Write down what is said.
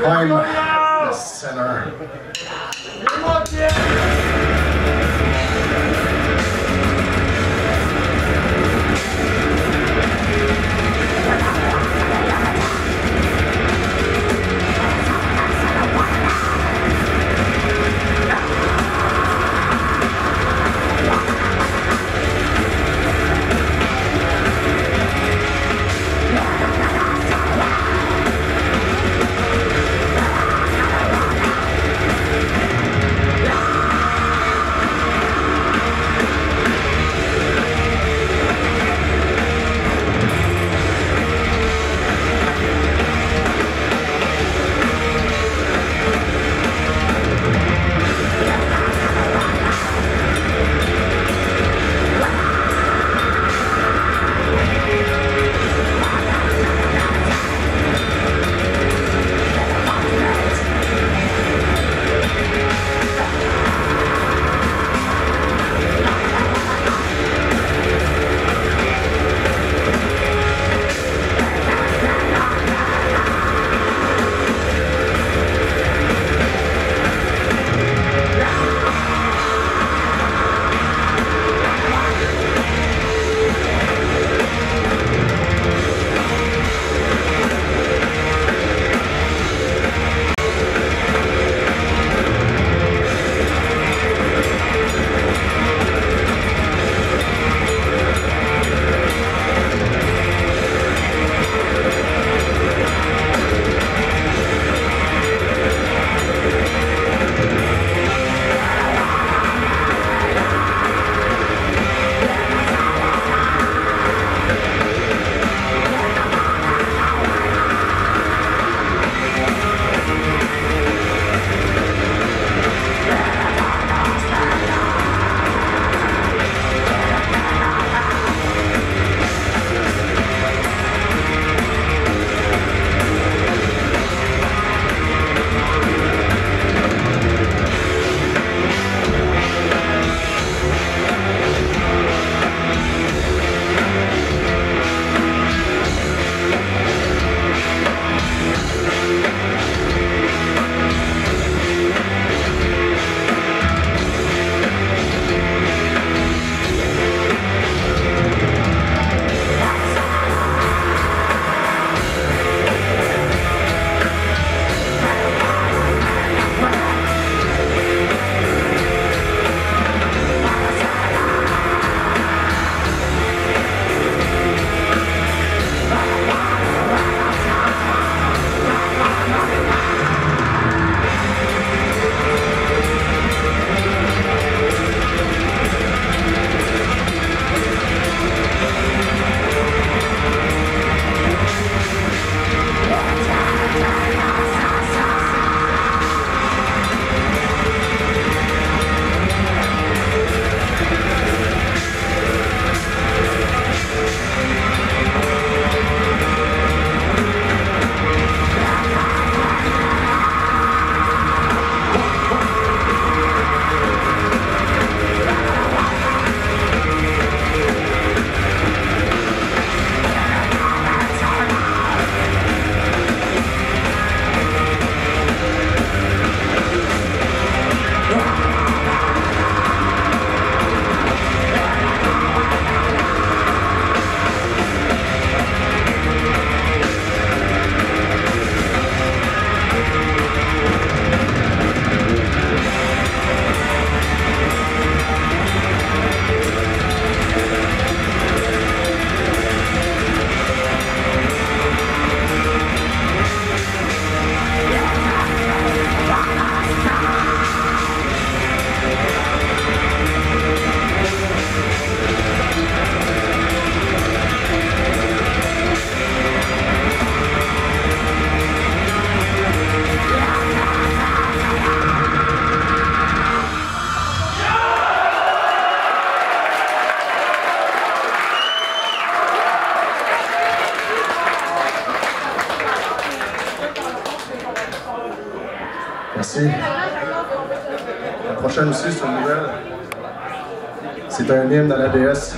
I'm the sinner. Merci. La prochaine aussi, c'est une nouvelle. C'est un hymne à la déesse.